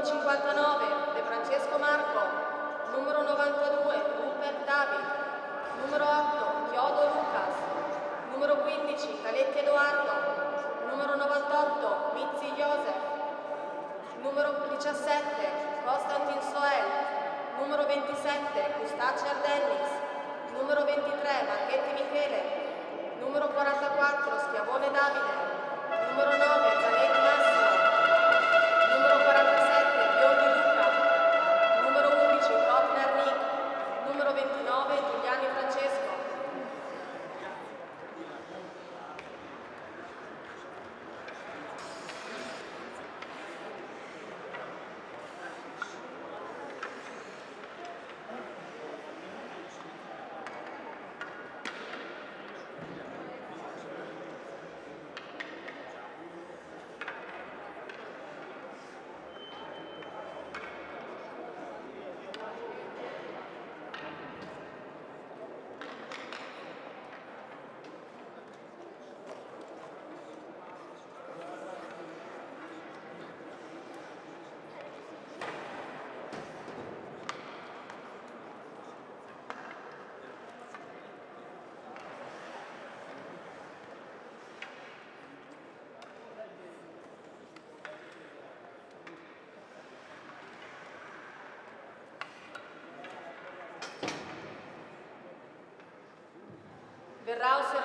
Numero 59 De Francesco Marco. Numero 92 Rupert David. Numero 8 Chiodo Lucas. Numero 15 Caletti Edoardo. Numero 98 Mizzi Joseph. Numero 17 Costantin Soel. Numero 27 Custacer Dennis. Numero 23 Marchetti Michele. Numero 44 Schiavone Davide. Numero 9 Zanetti vyriausia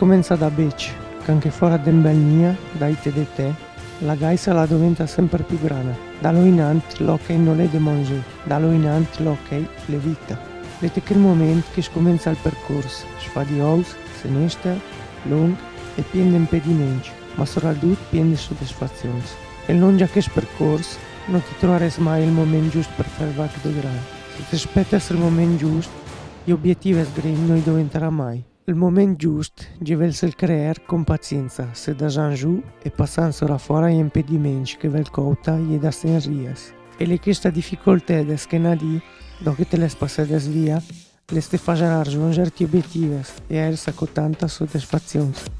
Scomenza da bec, che anche fuori d'Embelnia, dai TDT, la gaisa la diventa sempre più grande. Dallo inant l'hockey non è de manger, dallo inant l'hockey le vita. Vedete che il momento che scomenza il percorso, si fa di ous, sinistra, lungo e pieno di impedimenti, ma soprattutto pieno di soddisfazioni. E non già che percorso, non ti troverai mai il momento giusto per fare il vacco di grano. Se ti aspetta il momento giusto, gli obiettivi sgrini non diventerà mai. Il moment giust deve il creare con pazienza, se da giù e passando fuori gli impedimenti che vel cauta gli da sen ries. E le questa difficoltà de skenadi, dopo che te le passate via, le ste facendo raggiungere gli obiettivi e ersa con tanta soddisfazione.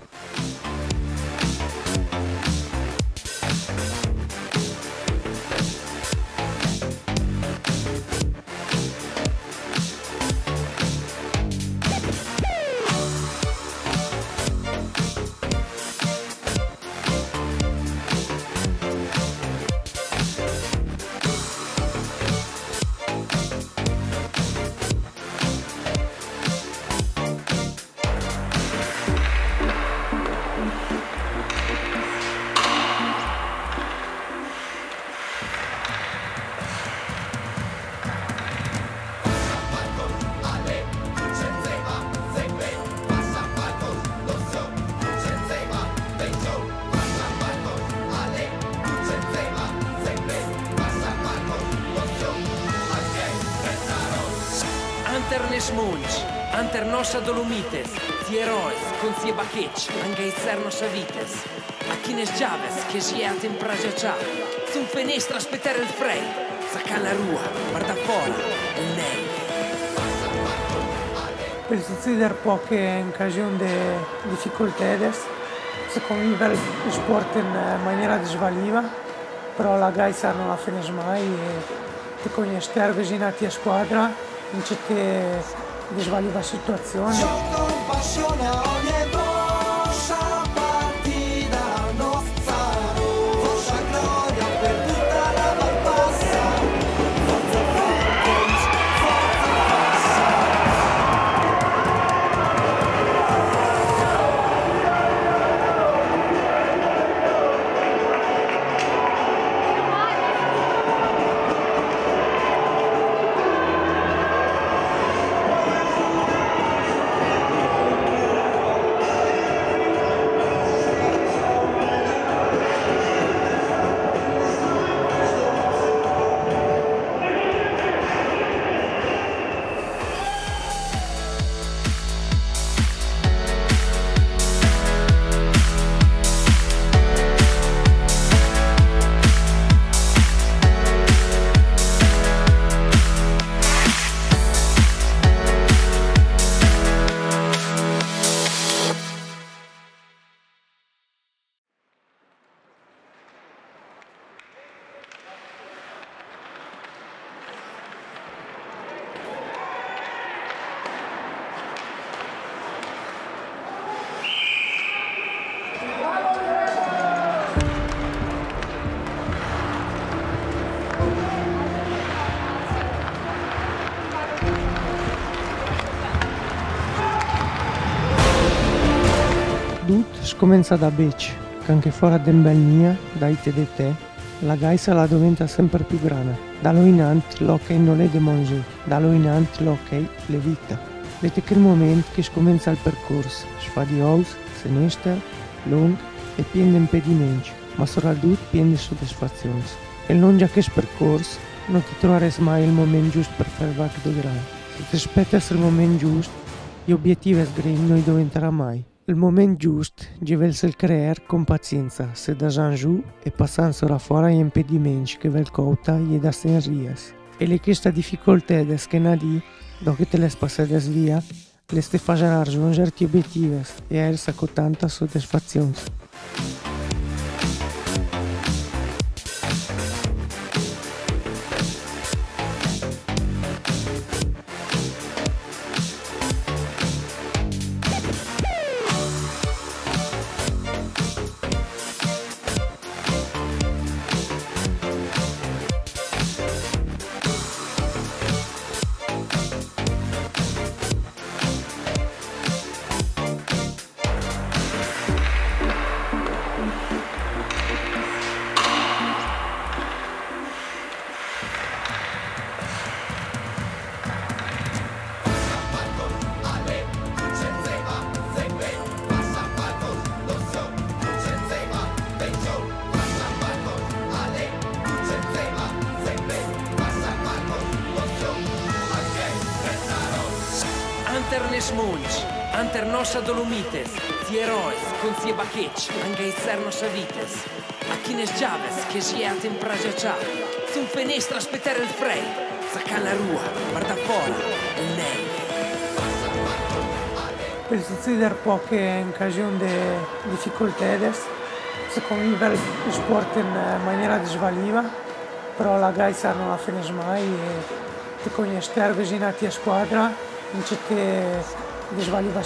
Anter Nesmunch, Anter Nosa Dolomites, Tieroes, Concie Bachech, Angai Cernos Avites, Achines Javes, che si è a tempragia ciao, Sun fenestra aspettare il frei, Sacan la rua, guarda fuori, il nei. Per succeder poche occasioni di difficoltà, si convive il sport in maniera disvaliva, però la gaisa non la finisce mai e ti conosci vicino a tua squadra, non c'è che disvaliva Scomenza da bec, che anche fuori d'Embelnia, dai TDT, la gaisa la diventa sempre più grande. Dallo inant l'hockey non è de manger, dallo inant l'hockey le vita. Vedete che il momento che scomenza il percorso, si fa di ous, sinistra, lungo e pieno di impedimenti, ma soprattutto pieno di soddisfazioni. E non già che percorso, non ti troverai mai il momento giusto per fare il vacco di grano. Se ti aspetta il momento giusto, gli obiettivi sgrini non diventerà mai. Il moment giust deve il creare con pazienza, se da Jean giù e passando fuori gli impedimenti che vel cauta gli da sen ries. e le questa dificultades que na di, do que te les passadas via, les te fajarà raggiungere ti obiectives e ersa con tanta soddisfazione. Anternes Munch, Anter Nossa Dolomites, Tieroes, Concie Bachech, Angai Cernos Avites, Achines Javes, che Giat in Pragia Ciao, Sun Fenestra aspettare il frei, Sacan la Rua, guarda fora, il Nei. Per succeder poche occasioni di difficoltades, se convive il sport in maniera disvaliva, però la gaisa non la finisce mai e ti conosci così a tua squadra, non c'è che disvaliva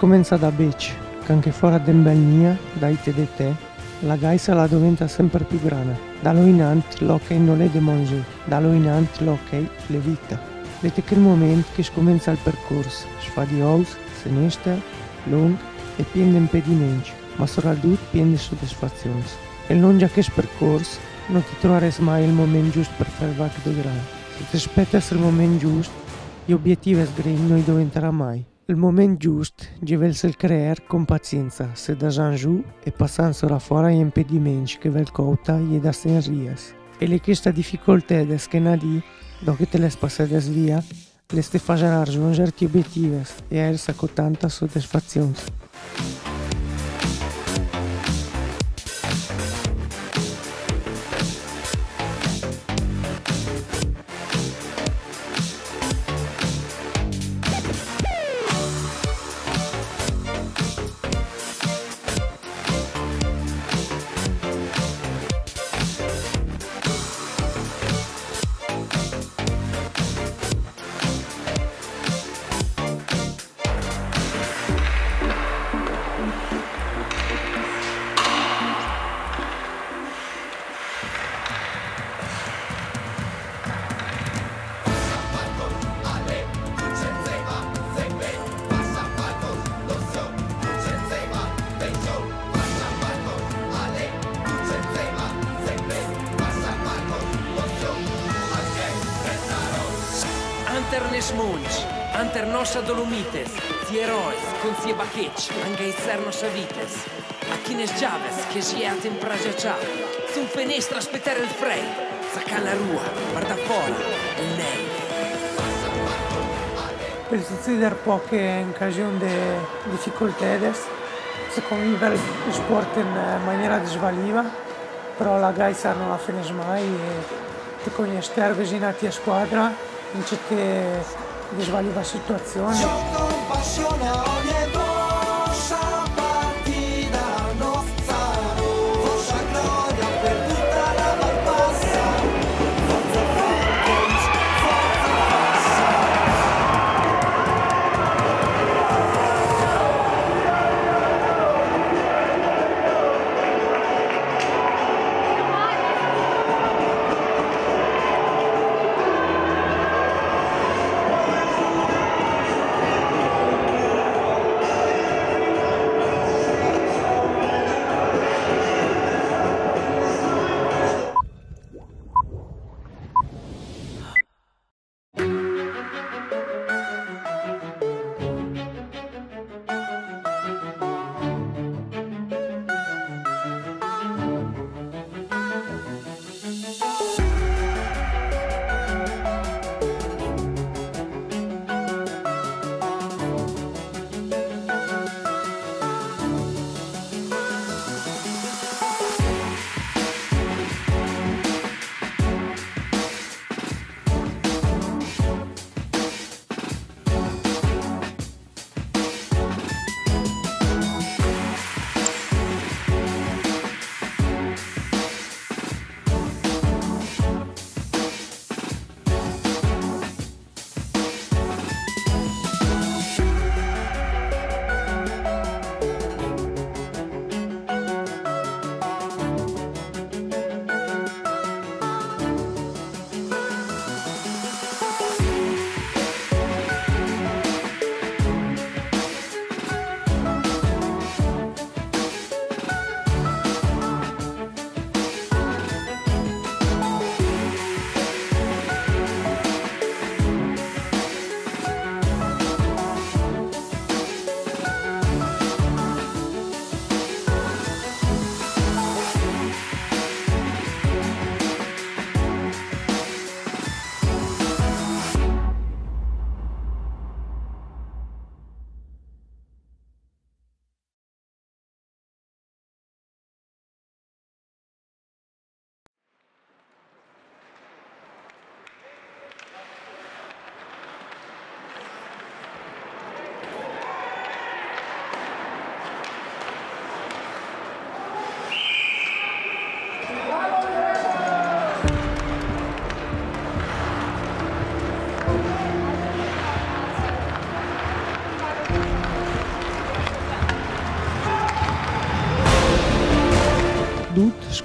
Dut scomenza da bec, che anche fuori d'embelnia, dai TDT, la gaisa la diventa sempre più grande. Dallo inant l'hockey non è de manger, dallo inant l'hockey le vita. Vedete che il momento che scomenza il percorso, fa di ous, sinistra, lungo e pieno di impedimenti, ma soprattutto pieno di soddisfazioni. E non già che percorso, non ti troverai mai il momento giusto per fare il vacco di grande. Se ti aspetti il momento giusto, gli obiettivi sgrini non diventerà mai. Il moment giust devels el crear con pazienza, se da giù e passando sora fuori gli impedimenti che vel cauta e da sen ries. E le questa na di, do che te les passades via, les te fajarà raggiungere ti obiectives e ersa con tanta soddisfazione. Javes, che Giat in Pragia Ciao, Su finestra aspettare il frei. Sacca la rua, guarda fuori, il nei. Per succeder poche occasioni di difficoltà, si convive il sport in maniera disvaliva, però la gaisa non la finisce mai e ti conosci vicino a squadra in certe disvaliva situazioni.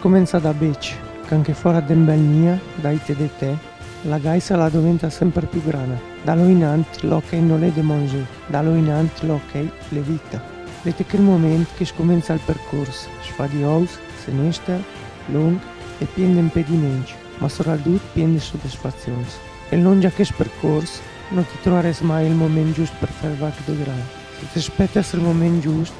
Scomenza da Bec, che anche fuori dell'Embelnia, dai TDT, la gaisa la diventa sempre più grande. Dallo inant l'hockey non è de manger, dallo inant l'hockey le vita. Vedete che il momento che scomenza il percorso, si fa di house, sinistra, lungo e pieno di impedimenti, ma soprattutto pieno di soddisfazioni. E non già che il percorso, non ti troverai mai il momento giusto per fare il di grande. Se ti aspetti il momento giusto,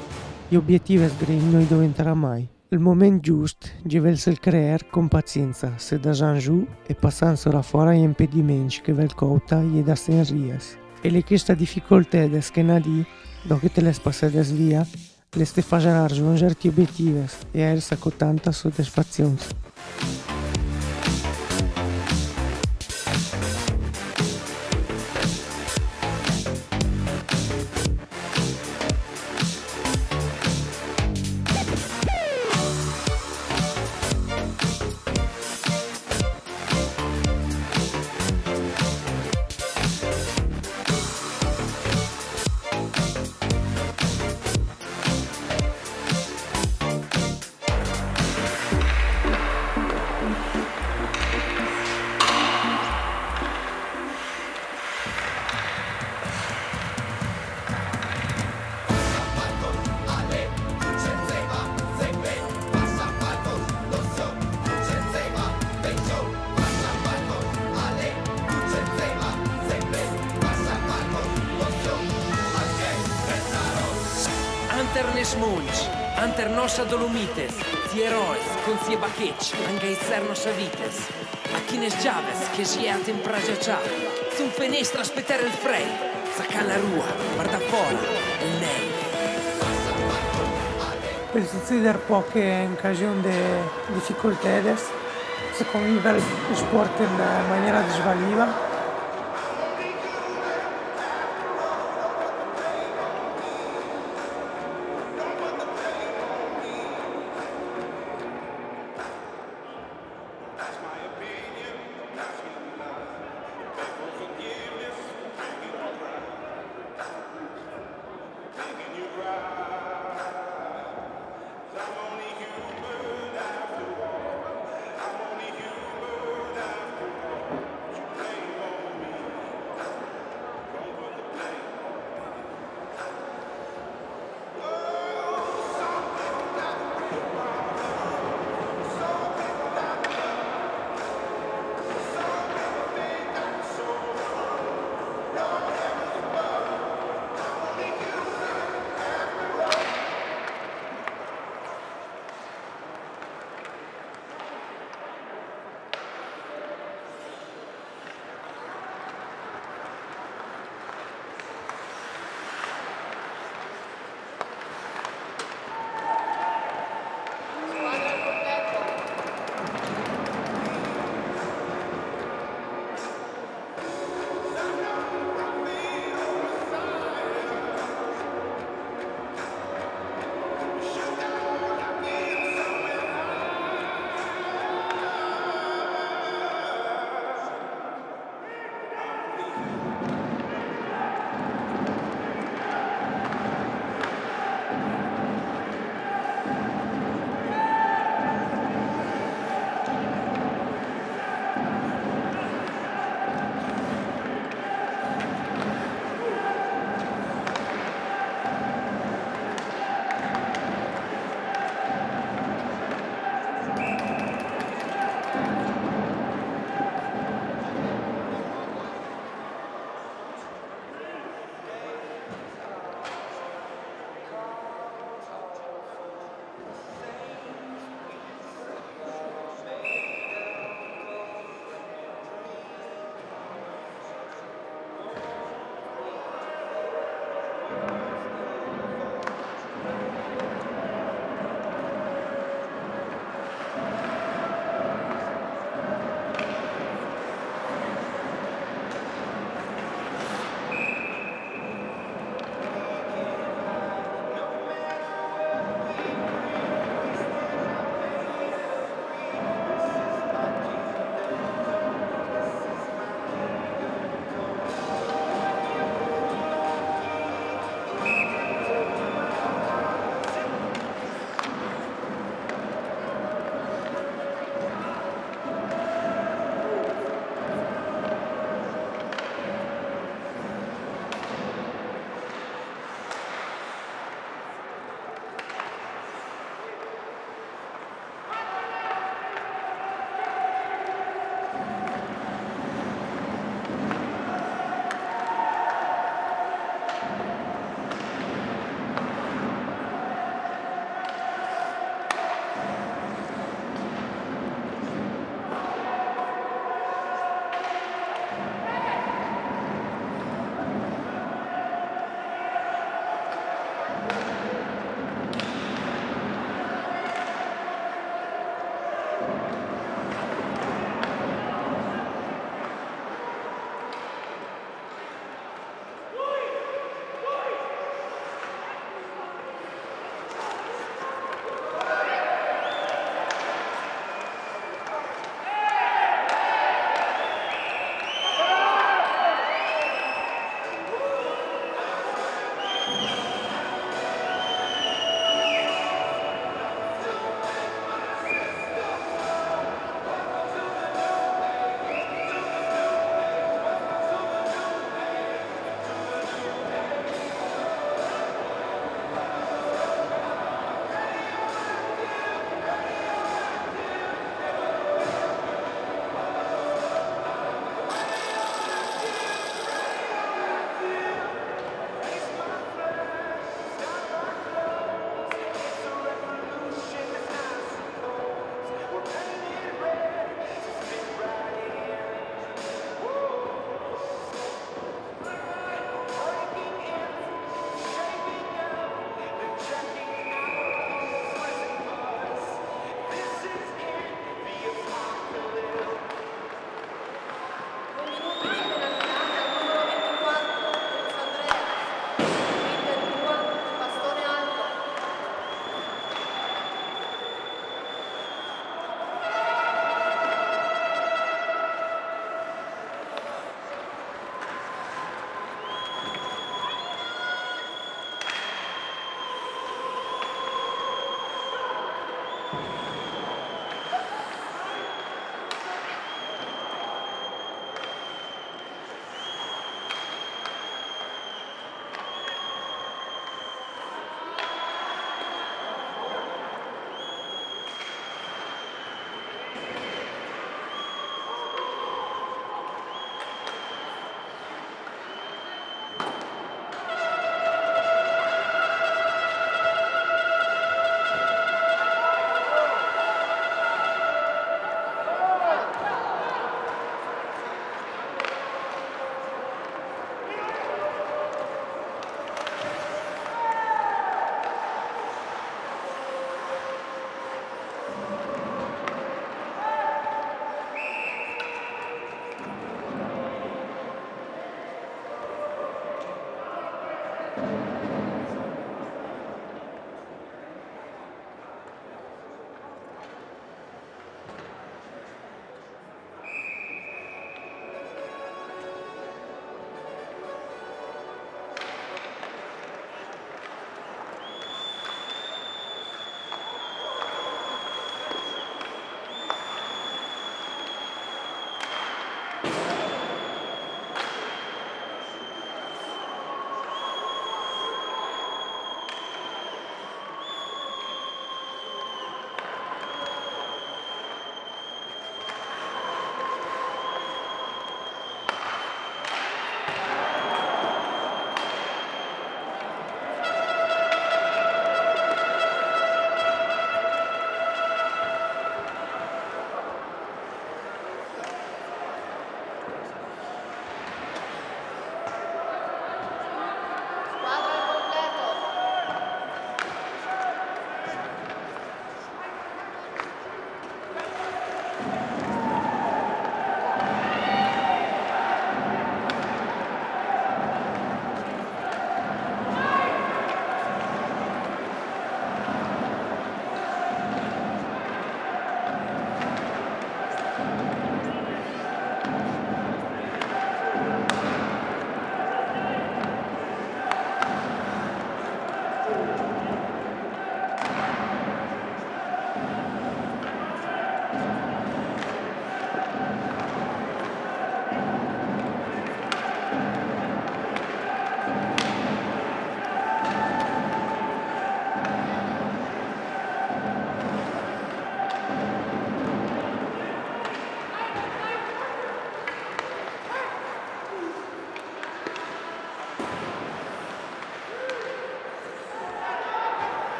gli obiettivi sgrini non diventerà mai. Il moment giusto develse il creare con pazienza, se da giù e passando solo fuori gli impedimenti che vel cauta gli da sen ries. E le questa difficoltà de skenadi, dopo che te le passate via, le ste facendo raggiungere ti obiettivi e ersa con tanta soddisfazione. siderpop em ocasião de dificuldades se convive o esporte na maneira desvalida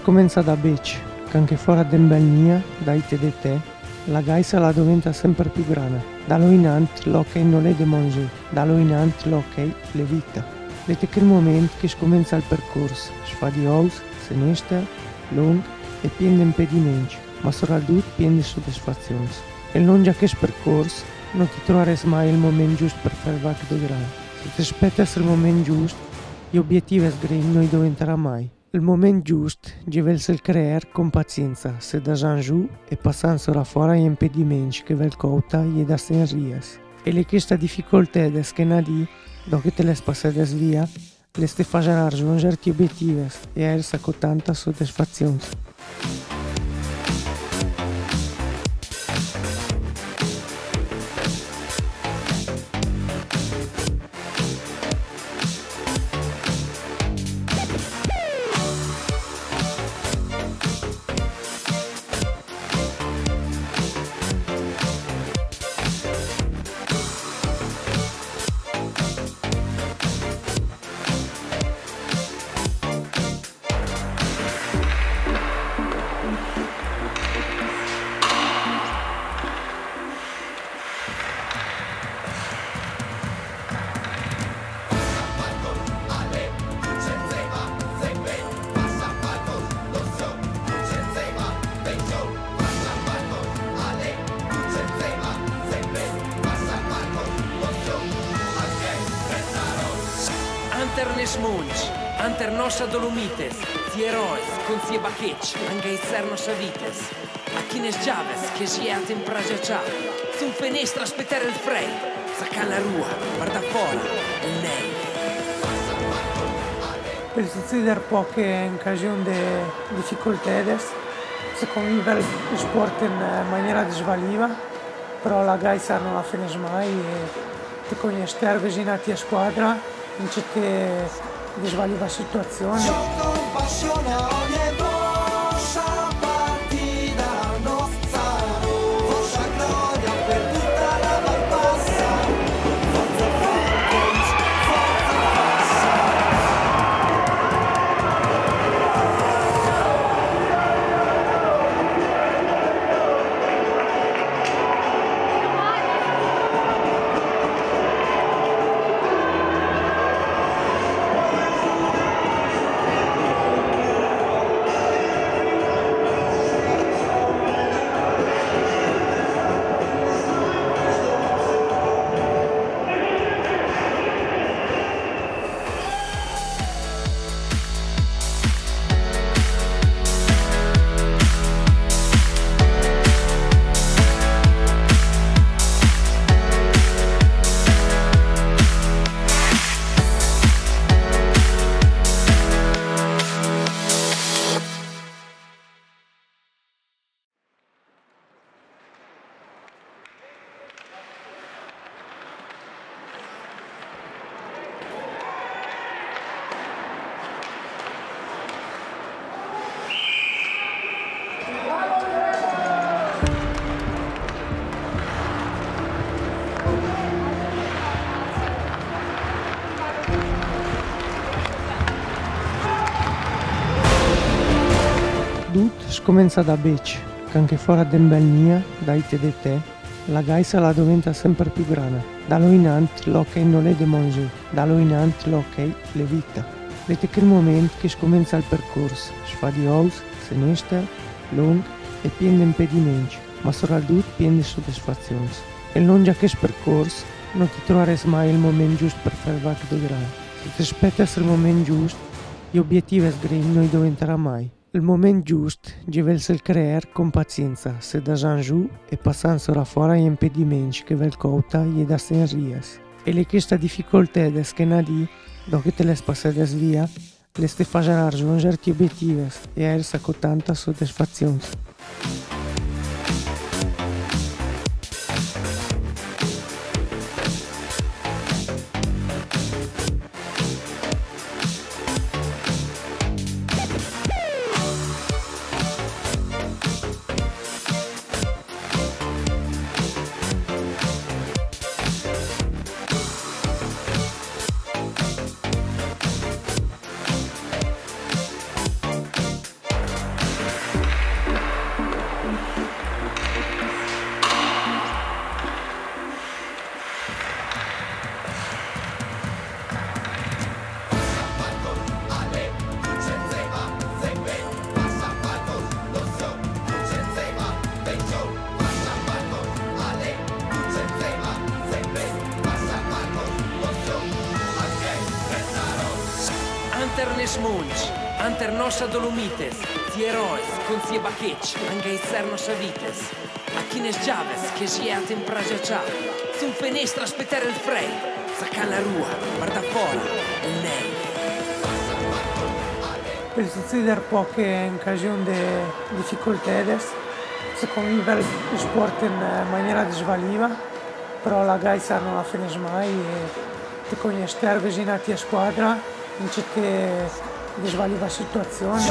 Dut scomenza da bec, che anche fuori da TDT, la gaisa la diventa sempre più grande. Dallo inant l'hockey non è de manger, dallo inant l'hockey le vita. Vedete che il momento che scomincia il percorso, si fa di house, sinistra, lungo e pieno di impedimenti, ma soprattutto pieno di soddisfazioni. E non già che il percorso, non ti troverai mai il momento giusto per fare il vac de grande. Se ti aspetti il momento giusto, gli obiettivi sgrini non diventerà mai. Il moment just develse il creer con pazienza, se da giù e passando fuori gli impedimenti che vel cota gli da sen ries. E le questa difficoltà de skenadi, dopo te le passate via, le ste facendo raggiungere ti obiettivi e ersa con tanta soddisfazione. Aspettare il frey. Sacar la rua, guarda fora, il nei. El suceder poche en occasion de dificultades, se convive il sport in maniera desvaliva, però la gaisa non la finisce mai e ti conosci vicino a tua squadra in certe desvaliva situazioni. Scomenza da Bec, che anche fuori da ITDT, la gaisa la diventa sempre più grande. Dallo inant l'hockey non è de manger, dallo inant l'hockey le vita. Vedete che il momento che scomenza il percorso, si fa di house, sinistro, lungo e pieno di impedimenti, ma soprattutto pieno di soddisfazioni. E non già che il percorso, non ti troverai mai il momento giusto per fare il vacco di grande. Se ti aspetti il momento giusto, gli obiettivi sgrigni non diventerà mai. Il moment just il creer con pazienza, se da giù e passando ora fuori gli impedimenti che vel cauta gli da sen ries. E le questa difficoltà de skenadi, dopo te le passate via, le ste facendo raggiungere ti obiettivi e ersa con tanta soddisfazione. Siate in Pragiaccia, su un fenestra aspettare il frey, Sacar la rua, guarda fora, il nei. El suceder poche en occasion de dificultades, se convive il sport in maniera desvaliva, però la gaisa non la finisce mai e ti conosci vicino a tua squadra in certe desvaliva situazioni.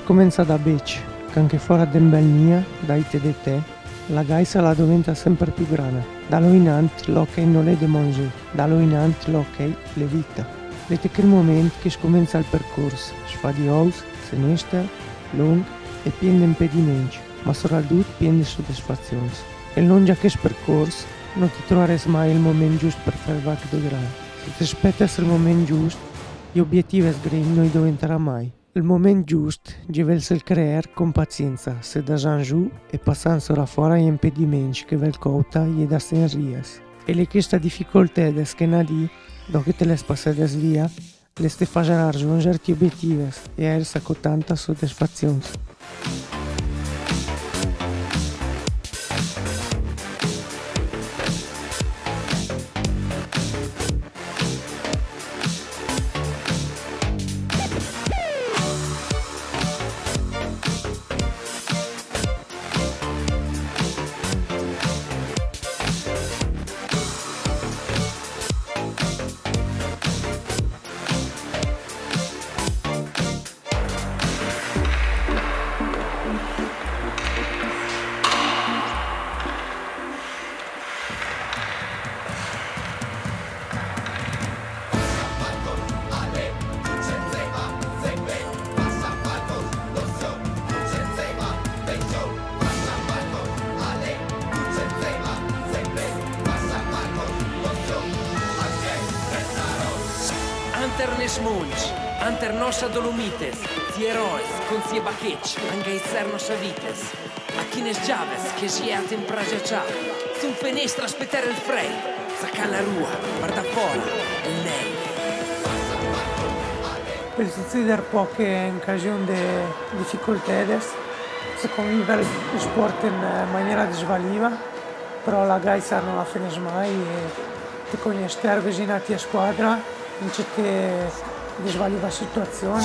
Scomenza da bec, che anche fuori dell'Embelnia, da TDT, la gaisa la diventa sempre più grande. Dallo in avanti l'hockey non è de manger, dallo in avanti l'hockey le vita. Vedete che il momento che scomenza il percorso, si fa di house, sinistra, lungo e pieno di impedimenti, ma soprattutto pieno di soddisfazioni. E non già che il percorso, non ti troverai mai il momento giusto per fare il vacco di grano. Se ti aspetti il momento giusto, gli obiettivi sgrigni non diventerà mai. Il momento giusto il creare con pazienza, se da giù e passando solo fuori gli impedimenti che vel cauta gli da sen ries. E le questa difficoltà da skenadi, dopo che te le passate via, le ste facendo raggiungere gli obiettivi e ersa con tanta soddisfazione. Ne smunci, anter nosa dolomites, tieroes, con zie bachech, anche i cernos avites. A chines javes, che siate in pragia ciao, sun fenestra aspettare il sacca la rua, guarda fuori, il nei. Per succeder poche in occasione de difficoltades, se convive il sport in maniera disvaliva, però la gaisa non la finisce mai e ti conosci vicino a tua squadra, in certe disvaliva situazioni.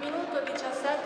Minuto 17.57